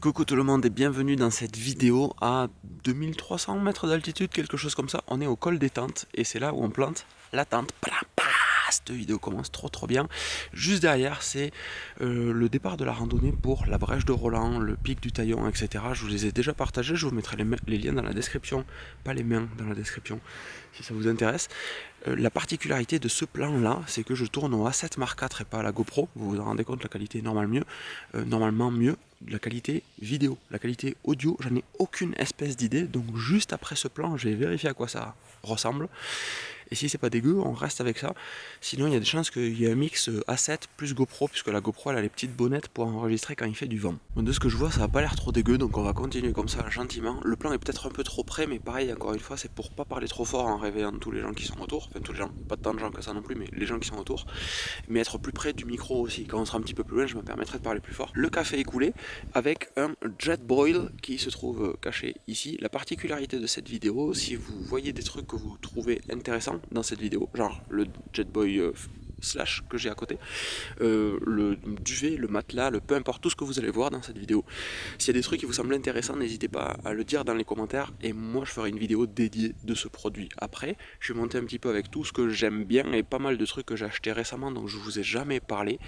Coucou tout le monde et bienvenue dans cette vidéo à 2300 mètres d'altitude, quelque chose comme ça. On est au col des tentes et c'est là où on plante la tente. Cette vidéo commence trop trop bien. Juste derrière, c'est euh, le départ de la randonnée pour la brèche de Roland, le pic du Taillon, etc. Je vous les ai déjà partagés, je vous mettrai les, liens dans la description, pas les mains dans la description, si ça vous intéresse. Euh, la particularité de ce plan là, c'est que je tourne au A7 Mark IV et pas à la GoPro. Vous vous en rendez compte, la qualité est normalement mieux, euh, normalement mieux. La qualité vidéo, la qualité audio, j'en ai aucune espèce d'idée. Donc juste après ce plan, je vais vérifier à quoi ça ressemble. Et si c'est pas dégueu, on reste avec ça. Sinon, il y a des chances qu'il y ait un mix euh, A7 plus GoPro, puisque la GoPro elle a les petites bonnettes pour enregistrer quand il fait du vent. de ce que je vois, ça n'a pas l'air trop dégueu, donc on va continuer comme ça gentiment. Le plan est peut-être un peu trop près, mais pareil, encore une fois, c'est pour pas parler trop fort en réveillant tous les gens qui sont autour. Enfin, tous les gens, pas tant de gens que ça non plus, mais les gens qui sont autour. Mais être plus près du micro aussi. Quand on sera un petit peu plus loin, je me permettrai de parler plus fort. Le café est coulé avec un Jet Boil qui se trouve euh, caché ici. La particularité de cette vidéo, si vous voyez des trucs que vous trouvez intéressants, dans cette vidéo, genre le Jetboy euh, slash que j'ai à côté, euh, le duvet, le matelas, le peu importe tout ce que vous allez voir dans cette vidéo. S'il y a des trucs qui vous semblent intéressants, n'hésitez pas à le dire dans les commentaires et moi je ferai une vidéo dédiée de ce produit. Après, je vais monter un petit peu avec tout ce que j'aime bien et pas mal de trucs que j'ai acheté récemment donc je vous ai jamais parlé.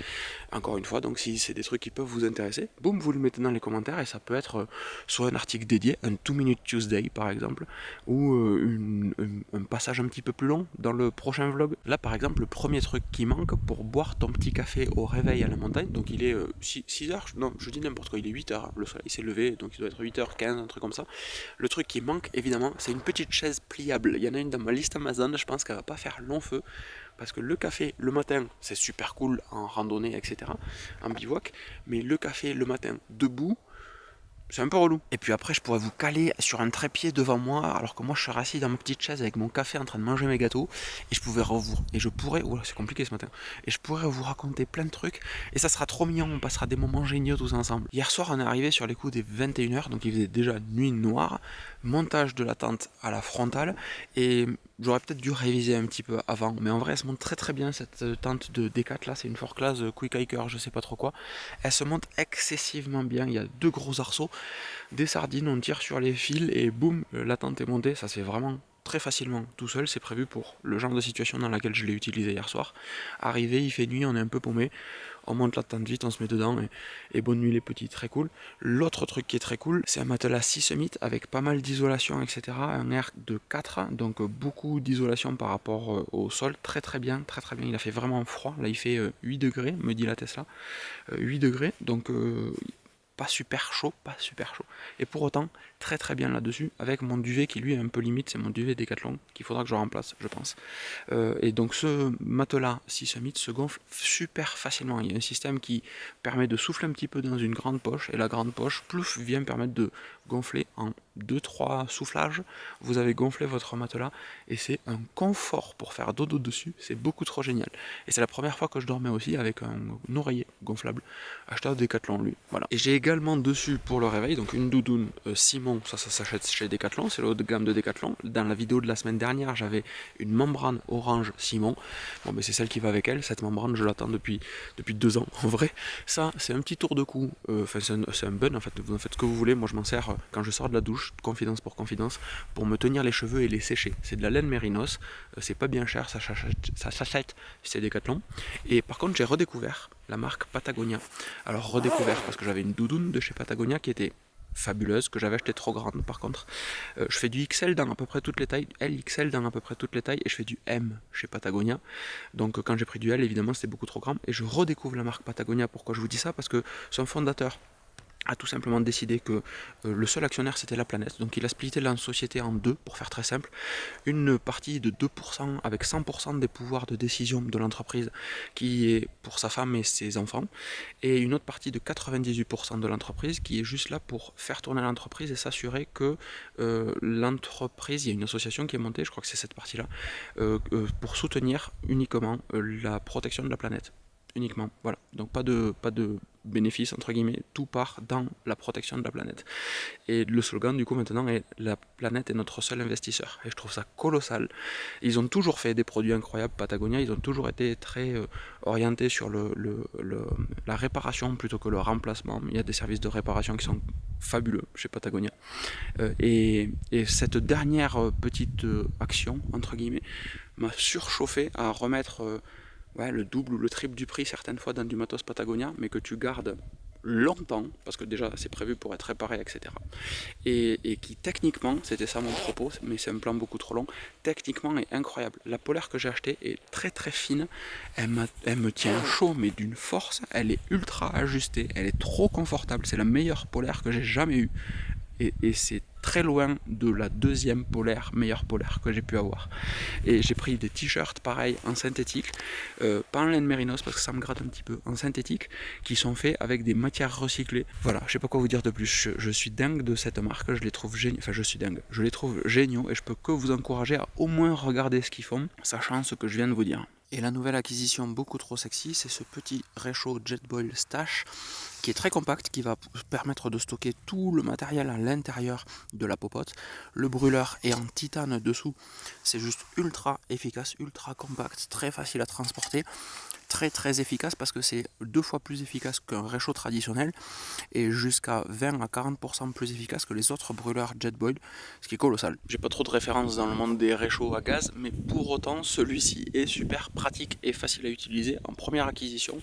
Encore une fois, donc si c'est des trucs qui peuvent vous intéresser, boum, vous le mettez dans les commentaires et ça peut être euh, soit un article dédié, un 2 minute Tuesday par exemple, ou euh, un passage un petit peu plus long dans le prochain vlog. Là par exemple, le premier truc qui manque pour boire ton petit café au réveil à la montagne. Donc il est 6, euh, non, je dis n'importe quoi, il est 8 h Le soleil s'est levé, donc il doit être 8h15, un truc comme ça. Le truc qui manque, évidemment, c'est une petite chaise pliable. Il y en a une dans ma liste Amazon, je pense qu'elle va pas faire long feu. Parce que le café le matin, c'est super cool en randonnée, etc. En bivouac. Mais le café le matin debout, c'est un peu relou. Et puis après, je pourrais vous caler sur un trépied devant moi, alors que moi je suis assis dans ma petite chaise avec mon café en train de manger mes gâteaux, et je pouvais vous, et je pourrais, c'est compliqué ce matin, et je pourrais vous raconter plein de trucs, et ça sera trop mignon, on passera des moments géniaux tous ensemble. Hier soir, on est arrivé sur les coups des 21h, donc il faisait déjà nuit noire, montage de la tente à la frontale, et J'aurais peut-être dû réviser un petit peu avant, mais en vrai elle se monte très très bien cette tente de D4 là, c'est une four class euh, Quick Hiker, je sais pas trop quoi. Elle se monte excessivement bien, il y a deux gros arceaux, des sardines, on tire sur les fils et boum, euh, la tente est montée, ça c'est vraiment très facilement tout seul, c'est prévu pour le genre de situation dans laquelle je l'ai utilisé hier soir. Arrivé, il fait nuit, on est un peu paumé, on monte la tente vite, on se met dedans et, bonne nuit les petits, très cool. L'autre truc qui est très cool, c'est un matelas 6 Summit avec pas mal d'isolation, etc. Un air de 4, donc beaucoup d'isolation par rapport euh, au sol, très très bien, très très bien. Il a fait vraiment froid, là il fait 8 euh, degrés, me dit la Tesla, 8 euh, degrés, donc pas super chaud, pas super chaud. Et pour autant, très très bien là-dessus, avec mon duvet qui lui est un peu limite, c'est mon duvet Decathlon qu'il faudra que je remplace, je pense. Euh, et donc ce matelas, si Summit, se gonfle super facilement. Il y a un système qui permet de souffler un petit peu dans une grande poche, et la grande poche, plouf, vient permettre de gonfler en 2-3 soufflages. Vous avez gonflé votre matelas, et c'est un confort pour faire dodo dessus, c'est beaucoup trop génial. Et c'est la première fois que je dormais aussi avec un, oreiller gonflable, acheté à Decathlon lui. Voilà. Et j'ai également dessus pour le réveil, donc une doudoune euh, Simon, ça ça s'achète chez Decathlon, c'est le haut gamme de Decathlon. Dans la vidéo de la semaine dernière, j'avais une membrane orange Simon. Bon mais c'est celle qui va avec elle, cette membrane je l'attends depuis, depuis deux ans en vrai. Ça c'est un petit tour de cou, euh, enfin c'est un, bun en fait, vous en faites ce que vous voulez, moi je m'en sers euh, quand je sors de la douche, confidence pour confidence, pour me tenir les cheveux et les sécher. C'est de la laine mérinos, c'est pas bien cher, ça s'achète chez Decathlon. Et par contre j'ai redécouvert la marque Patagonia. Alors redécouvert parce que j'avais une doudoune de chez Patagonia qui était fabuleuse, que j'avais acheté trop grande par contre. Euh, je fais du XL dans à peu près toutes les tailles, LXL dans à peu près toutes les tailles, et je fais du M chez Patagonia. Donc quand j'ai pris du L, évidemment c'était beaucoup trop grand, et je redécouvre la marque Patagonia. Pourquoi je vous dis ça? Parce que son fondateur, a tout simplement décidé que euh, le seul actionnaire c'était la planète. Donc il a splitté la société en deux, pour faire très simple. Une partie de 2% avec 100% des pouvoirs de décision de l'entreprise qui est pour sa femme et ses enfants. Et une autre partie de 98% de l'entreprise qui est juste là pour faire tourner l'entreprise et s'assurer que euh, l'entreprise, il y a une association qui est montée, je crois que c'est cette partie-là, euh, pour soutenir uniquement la protection de la planète uniquement. Voilà. Donc pas de, pas de bénéfice, entre guillemets, tout part dans la protection de la planète. Et le slogan, du coup, maintenant, est la planète est notre seul investisseur. Et je trouve ça colossal. Ils ont toujours fait des produits incroyables, Patagonia, ils ont toujours été très euh, orientés sur le, la réparation plutôt que le remplacement. Il y a des services de réparation qui sont fabuleux chez Patagonia. Euh, et, et, cette dernière euh, petite action, entre guillemets, m'a surchauffé à remettre ouais, le double ou le triple du prix certaines fois dans du matos Patagonia, mais que tu gardes longtemps, parce que déjà c'est prévu pour être réparé, etc. Et, qui techniquement, c'était ça mon propos, mais c'est un plan beaucoup trop long, techniquement est incroyable. La polaire que j'ai achetée est très très fine, elle, elle me tient chaud, mais d'une force, elle est ultra ajustée, elle est trop confortable, c'est la meilleure polaire que j'ai jamais eue. Et, et c'est très loin de la deuxième polaire, meilleure polaire que j'ai pu avoir. Et j'ai pris des t-shirts pareils en synthétique, euh, pas en laine mérinos parce que ça me gratte un petit peu, en synthétique, qui sont faits avec des matières recyclées. Voilà, je sais pas quoi vous dire de plus. Je, suis dingue de cette marque, je les trouve géniaux. Enfin, je suis dingue. Je les trouve géniaux et je peux que vous encourager à au moins regarder ce qu'ils font, sachant ce que je viens de vous dire. Et la nouvelle acquisition beaucoup trop sexy, c'est ce petit réchaud Jetboil Stash qui est très compact, qui va permettre de stocker tout le matériel à l'intérieur de la popote. Le brûleur est en titane dessous, c'est juste ultra efficace, ultra compact, très facile à transporter très très efficace parce que c'est deux fois plus efficace qu'un réchaud traditionnel et jusqu'à 20 à 40% plus efficace que les autres brûleurs Jetboil, ce qui est colossal. J'ai pas trop de références dans le monde des réchauds à gaz, mais pour autant celui-ci est super pratique et facile à utiliser en première acquisition,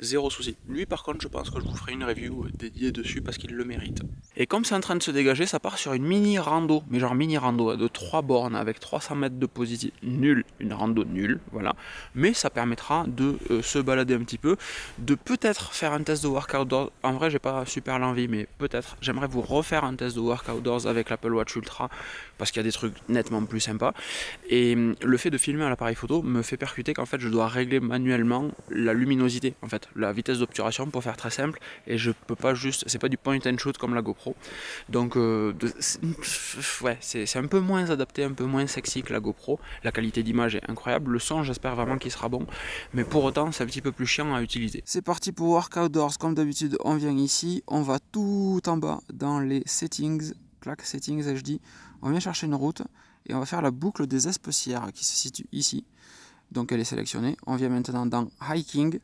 zéro souci. Lui par contre je pense que je vous ferai une review dédiée dessus parce qu'il le mérite. Et comme c'est en train de se dégager, ça part sur une mini rando, mais genre mini rando de 3 bornes avec 300 mètres de positif, nul, une rando nulle, voilà. Mais ça permettra de euh, se balader un petit peu, de peut-être faire un test de workout doors. En vrai, j'ai pas super l'envie, mais peut-être. J'aimerais vous refaire un test de workout doors avec l'Apple Watch Ultra parce qu'il y a des trucs nettement plus sympas. Et hum, le fait de filmer à l'appareil photo me fait percuter qu'en fait, je dois régler manuellement la luminosité, en fait, la vitesse d'obturation pour faire très simple. Et je peux pas juste, c'est pas du point and shoot comme la GoPro. Donc, euh, ouais, c'est un peu moins adapté, un peu moins sexy que la GoPro. La qualité d'image est incroyable. Le son, j'espère vraiment qu'il sera bon. Mais pour c'est un petit peu plus chiant à utiliser. C'est parti pour Workout Doors. Comme d'habitude, on vient ici, on va tout en bas dans les settings, clac, settings HD. On vient chercher une route et on va faire la boucle des especières qui se situe ici. Donc elle est sélectionnée. On vient maintenant dans hiking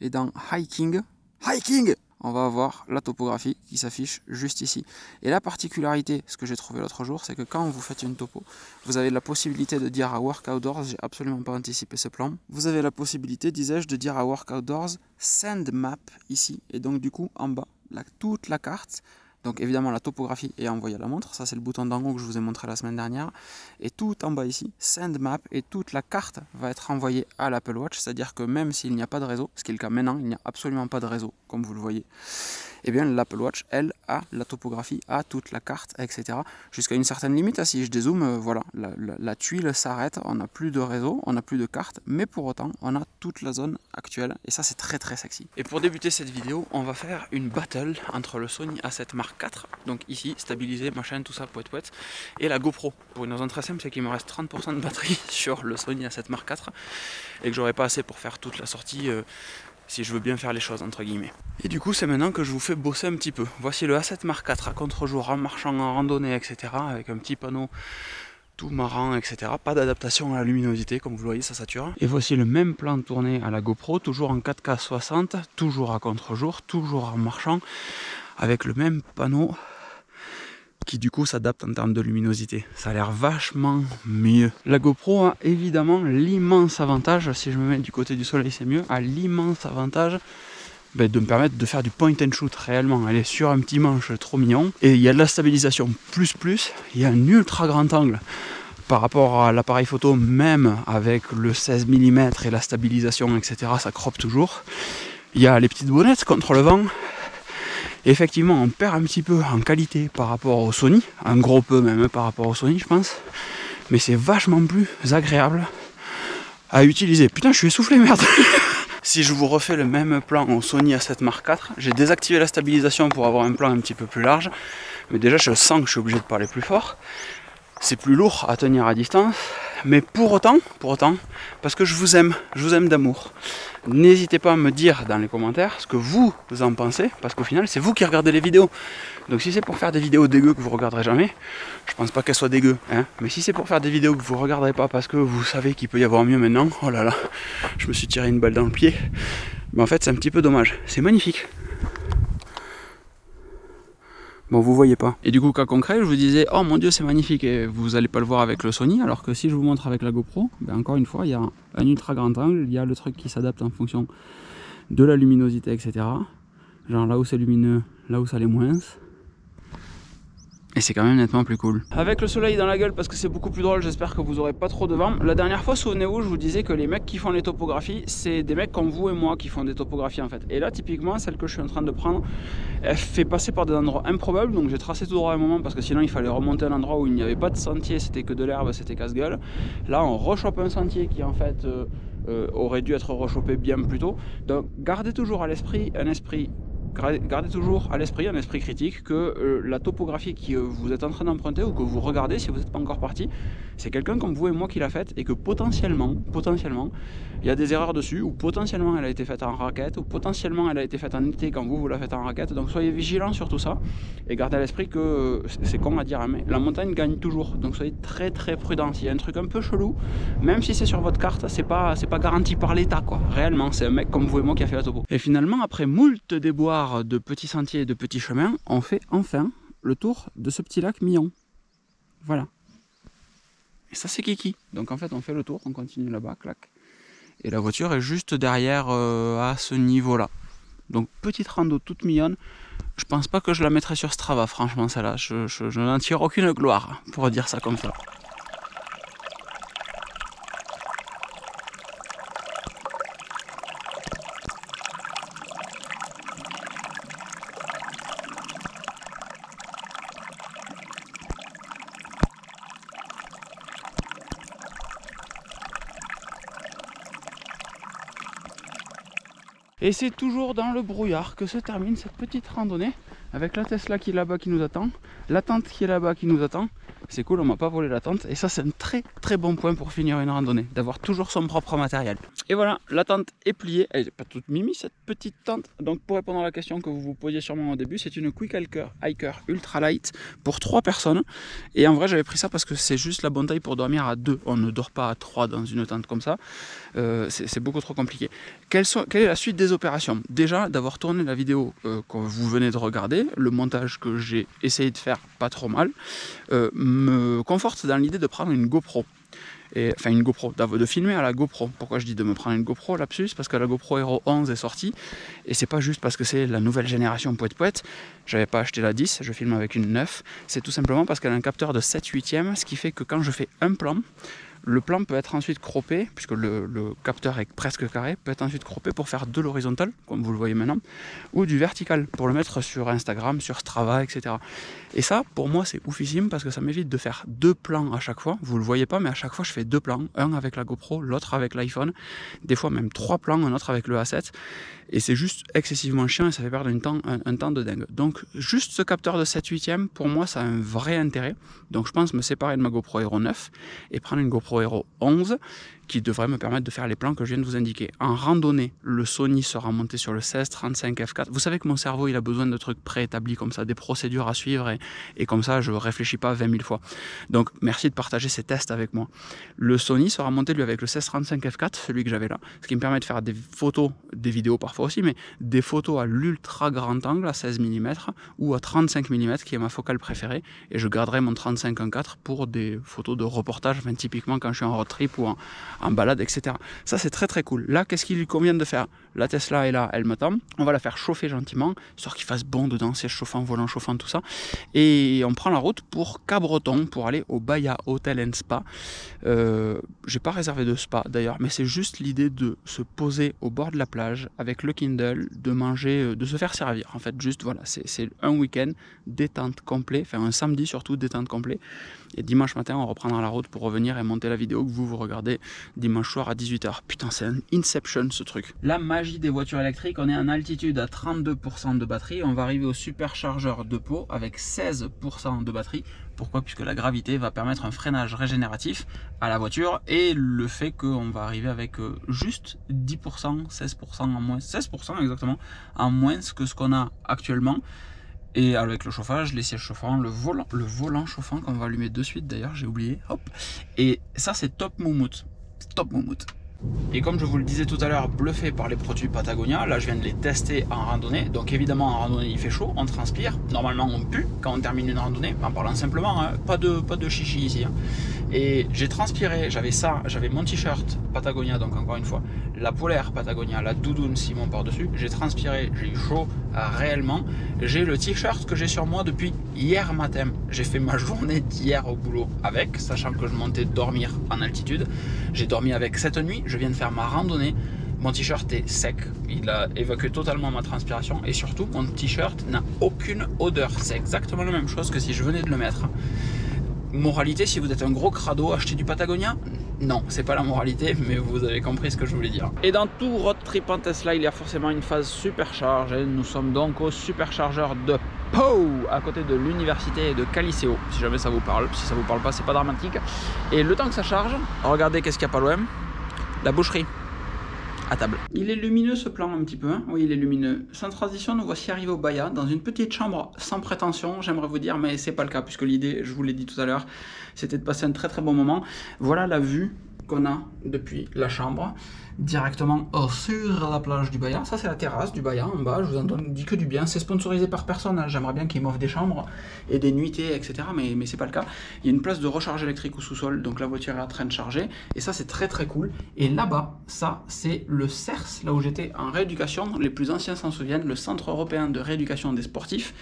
et dans hiking, hiking on va avoir la topographie qui s'affiche juste ici. Et la particularité, ce que j'ai trouvé l'autre jour, c'est que quand vous faites une topo, vous avez la possibilité de dire à Workout Doors, j'ai absolument pas anticipé ce plan, vous avez la possibilité, disais-je, de dire à Workout Doors, send map ici, et donc du coup en bas, toute la carte donc évidemment la topographie est envoyée à la montre, ça c'est le bouton d'en haut que je vous ai montré la semaine dernière. Et tout en bas ici, Send Map et toute la carte va être envoyée à l'Apple Watch, c'est-à-dire que même s'il n'y a pas de réseau, ce qui est le cas maintenant, il n'y a absolument pas de réseau, comme vous le voyez, eh bien l'Apple Watch, elle, a la topographie, a toute la carte, etc. Jusqu'à une certaine limite, hein, si je dézoome, euh, voilà, la, tuile s'arrête, on n'a plus de réseau, on n'a plus de carte, mais pour autant, on a toute la zone actuelle, et ça c'est très très sexy. Et pour débuter cette vidéo, on va faire une battle entre le Sony A7 Mark Donc ici, stabilisé, machin, tout ça, poète poète, et la GoPro. Pour une raison très simple, c'est qu'il me reste 30% de batterie sur le Sony A7 Mark IV, et que j'aurais pas assez pour faire toute la sortie euh, si je veux bien faire les choses entre guillemets. Et du coup c'est maintenant que je vous fais bosser un petit peu. Voici le A7 Mark IV à contre-jour en marchant en randonnée etc. avec un petit panneau tout marrant etc. Pas d'adaptation à la luminosité comme vous le voyez ça sature. Et voici le même plan tourné à la GoPro, toujours en 4K 60, toujours à contre-jour, toujours en marchant avec le même panneau qui du coup s'adapte en termes de luminosité. Ça a l'air vachement mieux. La GoPro a évidemment l'immense avantage, si je me mets du côté du soleil c'est mieux, a l'immense avantage ben, de me permettre de faire du point and shoot réellement. Elle est sur un petit manche trop mignon et il y a de la stabilisation plus plus, il y a un ultra grand angle par rapport à l'appareil photo même avec le 16 mm et la stabilisation etc ça croppe toujours. Il y a les petites bonnettes contre le vent effectivement, on perd un petit peu en qualité par rapport au Sony, un gros peu même par rapport au Sony, je pense. Mais c'est vachement plus agréable à utiliser. Putain, je suis essoufflé, merde. si je vous refais le même plan au Sony A7 Mark IV, j'ai désactivé la stabilisation pour avoir un plan un petit peu plus large. Mais déjà, je sens que je suis obligé de parler plus fort. C'est plus lourd à tenir à distance. Mais pour autant, pour autant, parce que je vous aime, je vous aime d'amour. N'hésitez pas à me dire dans les commentaires ce que vous, en pensez, parce qu'au final, c'est vous qui regardez les vidéos. Donc si c'est pour faire des vidéos dégueu que vous regarderez jamais, je pense pas qu'elles soient dégueu. Hein Mais si c'est pour faire des vidéos que vous regarderez pas parce que vous savez qu'il peut y avoir mieux maintenant, oh là là, je me suis tiré une balle dans le pied. Mais en fait, c'est un petit peu dommage. C'est magnifique. Bon, vous voyez pas. Et du coup, cas concret, je vous disais, oh mon dieu, c'est magnifique, et vous allez pas le voir avec le Sony, alors que si je vous montre avec la GoPro, ben encore une fois, il y a un ultra grand angle, il y a le truc qui s'adapte en fonction de la luminosité, etc. Genre là où c'est lumineux, là où ça l'est moins. Et c'est quand même nettement plus cool. Avec le soleil dans la gueule parce que c'est beaucoup plus drôle, j'espère que vous aurez pas trop de vent. La dernière fois, souvenez-vous, je vous disais que les mecs qui font les topographies, c'est des mecs comme vous et moi qui font des topographies en fait. Et là, typiquement, celle que je suis en train de prendre, elle fait passer par des endroits improbables. Donc j'ai tracé tout droit à un moment parce que sinon il fallait remonter un endroit où il n'y avait pas de sentier, c'était que de l'herbe, c'était casse-gueule. Là, on rechoppe un sentier qui en fait... Euh, euh, aurait dû être rechopé bien plus tôt. Donc gardez toujours à l'esprit un esprit gardez toujours à l'esprit, un esprit critique, que euh, la topographie que vous êtes en train d'emprunter ou que vous regardez si vous n'êtes pas encore parti, c'est quelqu'un comme vous et moi qui l'a faite et que potentiellement, potentiellement, il y a des erreurs dessus ou potentiellement elle a été faite en raquette ou potentiellement elle a été faite en été quand vous vous la faites en raquette. Donc soyez vigilants sur tout ça et gardez à l'esprit que euh, c'est con à dire, hein, mais la montagne gagne toujours. Donc soyez très très prudents. S'il y a un truc un peu chelou, même si c'est sur votre carte, c'est pas pas garanti par l'État quoi. Réellement, c'est un mec comme vous et moi qui a fait la topo. Et finalement, après moult déboires de petits sentiers et de petits chemins, on fait enfin le tour de ce petit lac Millon. Voilà. Et ça, c'est Kiki. Donc en fait, on fait le tour, on continue là-bas, clac. Et la voiture est juste derrière euh, à ce niveau-là. Donc petite rando toute mignonne. Je pense pas que je la mettrai sur Strava, franchement, celle-là. Je, je n'en tire aucune gloire, pour dire ça comme ça. Et c'est toujours dans le brouillard que se termine cette petite randonnée avec la Tesla qui est là-bas qui nous attend, la tente qui est là-bas qui nous attend c'est cool, on m'a pas volé la tente. Et ça, c'est un très très bon point pour finir une randonnée, d'avoir toujours son propre matériel. Et voilà, la tente est pliée. Elle n'est pas toute mimi, cette petite tente. Donc, pour répondre à la question que vous vous posiez sûrement au début, c'est une Quick Hiker, Ultra Light pour 3 personnes. Et en vrai, j'avais pris ça parce que c'est juste la bonne taille pour dormir à 2. On ne dort pas à 3 dans une tente comme ça. Euh, c'est beaucoup trop compliqué. Quelle, quelle, est la suite des opérations? Déjà, d'avoir tourné la vidéo euh, que vous venez de regarder, le montage que j'ai essayé de faire pas trop mal. Euh, me conforte dans l'idée de prendre une GoPro. Enfin une GoPro, de filmer à la GoPro. Pourquoi je dis de me prendre une GoPro lapsus? Parce que la GoPro Hero 11 est sortie et c'est pas juste parce que c'est la nouvelle génération poète poète. J'avais pas acheté la 10, je filme avec une 9. C'est tout simplement parce qu'elle a un capteur de 7 8 ce qui fait que quand je fais un plan, le plan peut être ensuite croppé, puisque le, capteur est presque carré, peut être ensuite croppé pour faire de l'horizontal, comme vous le voyez maintenant, ou du vertical, pour le mettre sur Instagram, sur Strava, etc. Et ça, pour moi, c'est oufissime, parce que ça m'évite de faire deux plans à chaque fois. Vous le voyez pas, mais à chaque fois, je fais deux plans, un avec la GoPro, l'autre avec l'iPhone, des fois même trois plans, un autre avec le A7, et c'est juste excessivement chiant et ça fait perdre un temps, un, temps de dingue. Donc, juste ce capteur de 7 8 pour moi, ça a un vrai intérêt. Donc, je pense me séparer de ma GoPro Hero 9 et prendre une GoPro Hero 11 qui devrait me permettre de faire les plans que je viens de vous indiquer. En randonnée, le Sony sera monté sur le 16-35 f4. Vous savez que mon cerveau, il a besoin de trucs préétablis comme ça, des procédures à suivre et, et comme ça, je réfléchis pas 20 000 fois. Donc, merci de partager ces tests avec moi. Le Sony sera monté, lui, avec le 16-35 f4, celui que j'avais là, ce qui me permet de faire des photos, des vidéos parfois aussi, mais des photos à l'ultra grand angle, à 16 mm ou à 35 mm, qui est ma focale préférée, et je garderai mon 35 1.4 pour des photos de reportage, enfin, typiquement quand je suis en road trip ou en, en balade, etc. Ça, c'est très très cool. Là, qu'est-ce qu'il lui convient de faire? La Tesla est là, elle me tend. On va la faire chauffer gentiment, histoire qu'il fasse bon dedans, siège chauffant, volant chauffant, tout ça. Et on prend la route pour Cabreton, pour aller au Baya Hotel and Spa. Euh, J'ai pas réservé de spa d'ailleurs, mais c'est juste l'idée de se poser au bord de la plage avec le Kindle, de manger, euh, de se faire servir. En fait, juste voilà, c'est un week-end détente complet, enfin un samedi surtout détente complet. Et dimanche matin, on reprendra la route pour revenir et monter la vidéo que vous vous regardez dimanche soir à 18h. Putain, c'est un Inception ce truc. La des voitures électriques, on est en altitude à 32% de batterie, on va arriver au superchargeur de peau avec 16% de batterie. Pourquoi? Puisque la gravité va permettre un freinage régénératif à la voiture et le fait qu'on va arriver avec euh, juste 10%, 16% en moins, 16% exactement, en moins que ce qu'on a actuellement. Et avec le chauffage, les sièges chauffants, le volant, le volant chauffant qu'on va allumer de suite d'ailleurs, j'ai oublié. Hop. Et ça c'est top moumoute. Top moumoute. Et comme je vous le disais tout à l'heure, bluffé par les produits Patagonia, là je viens de les tester en randonnée. Donc évidemment en randonnée il fait chaud, on transpire. Normalement on pue quand on termine une randonnée, en parlant simplement, hein. pas, de, pas de chichi ici. Hein. Et j'ai transpiré, j'avais ça, j'avais mon t-shirt Patagonia, donc encore une fois, la polaire Patagonia, la doudoune Simon par-dessus. J'ai transpiré, j'ai eu chaud euh, réellement. J'ai le t-shirt que j'ai sur moi depuis hier matin. J'ai fait ma journée d'hier au boulot avec, sachant que je montais dormir en altitude. J'ai dormi avec cette nuit, je viens de faire ma randonnée. Mon t-shirt est sec, il a évacué totalement ma transpiration et surtout mon t-shirt n'a aucune odeur. C'est exactement la même chose que si je venais de le mettre. Moralité, si vous êtes un gros crado, achetez du Patagonia? Non, c'est pas la moralité, mais vous avez compris ce que je voulais dire. Et dans tout road trip Tesla, il y a forcément une phase supercharge. Et nous sommes donc au superchargeur de Pau, à côté de l'université de Caliceo, si jamais ça vous parle. Si ça vous parle pas, c'est pas dramatique. Et le temps que ça charge, regardez qu'est-ce qu'il y a pas loin. La boucherie table. Il est lumineux ce plan un petit peu, hein. oui il est lumineux. Sans transition, nous voici arrivés au Baya, dans une petite chambre sans prétention, j'aimerais vous dire, mais c'est pas le cas, puisque l'idée, je vous l'ai dit tout à l'heure, c'était de passer un très très bon moment. Voilà la vue a depuis la chambre directement sur la plage du Baya. Ça, c'est la terrasse du Baya en bas. Je vous en dis que du bien. C'est sponsorisé par personne. Hein. J'aimerais bien qu'ils m'offrent des chambres et des nuitées, etc. Mais, c'est pas le cas. Il y a une place de recharge électrique au sous-sol. Donc la voiture est en train de charger. Et ça, c'est très très cool. Et là-bas, ça, c'est le CERS, là où j'étais en rééducation. Les plus anciens s'en souviennent. Le Centre européen de rééducation des sportifs.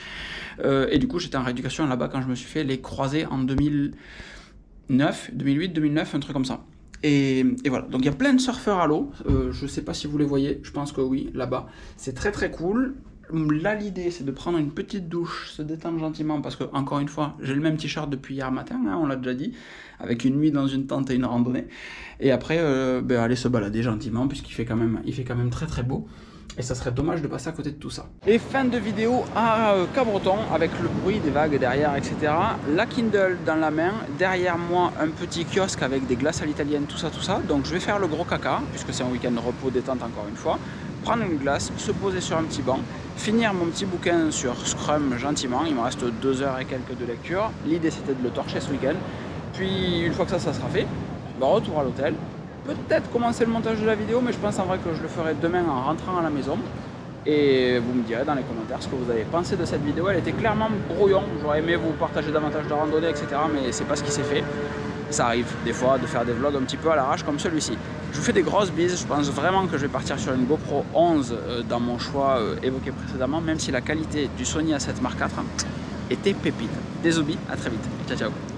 Euh, et du coup, j'étais en rééducation là-bas quand je me suis fait les croiser en 2009, 2008, 2009, un truc comme ça. Et, voilà, donc il y a plein de surfeurs à l'eau. Euh, je ne sais pas si vous les voyez, je pense que oui, là-bas. C'est très très cool. Là, l'idée, c'est de prendre une petite douche, se détendre gentiment, parce que, encore une fois, j'ai le même t-shirt depuis hier matin, hein, on l'a déjà dit, avec une nuit dans une tente et une randonnée. Et après, euh, ben, aller se balader gentiment, puisqu'il fait, quand même, fait quand même très très beau. Et ça serait dommage de passer à côté de tout ça. Et fin de vidéo à euh, Cabreton avec le bruit des vagues derrière, etc. La Kindle dans la main, derrière moi un petit kiosque avec des glaces à l'italienne, tout ça, tout ça. Donc je vais faire le gros caca, puisque c'est un week-end repos détente encore une fois. Prendre une glace, se poser sur un petit banc, finir mon petit bouquin sur Scrum gentiment. Il me reste deux heures et quelques de lecture. L'idée c'était de le torcher ce week-end. Puis une fois que ça, ça sera fait, bah, retour à l'hôtel, peut-être commencer le montage de la vidéo, mais je pense en vrai que je le ferai demain en rentrant à la maison. Et vous me direz dans les commentaires ce que vous avez pensé de cette vidéo. Elle était clairement brouillon. J'aurais aimé vous partager davantage de randonnées, etc. Mais c'est pas ce qui s'est fait. Ça arrive des fois de faire des vlogs un petit peu à l'arrache comme celui-ci. Je vous fais des grosses bises. Je pense vraiment que je vais partir sur une GoPro 11 euh, dans mon choix euh, évoqué précédemment, même si la qualité du Sony A7 Mark IV était pépite. Des à très vite. Ciao ciao.